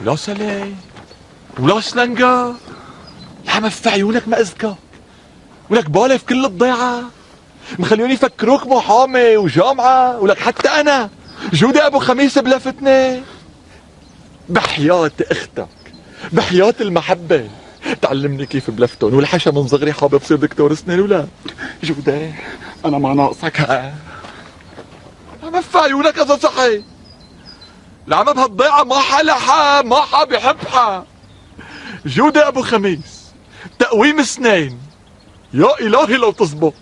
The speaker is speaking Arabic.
ولا سلي ولا يا عم في عيونك ما اذكى ولك بالي في كل الضيعة. مخليوني يفكروك محامي وجامعة. ولك حتى أنا جودي أبو خميس بلفتني. بحياة أختك بحياة المحبة. تعلمني كيف بلفتون والحشا من صغري حابب صير دكتور سنين ولا؟ جودي أنا ما ناقصك. عم في عيونك إذا صحي. العم بهالضيعة ما حلحة ما حا جودة أبو خميس تقويم سنين يا إلهي لو تزبط.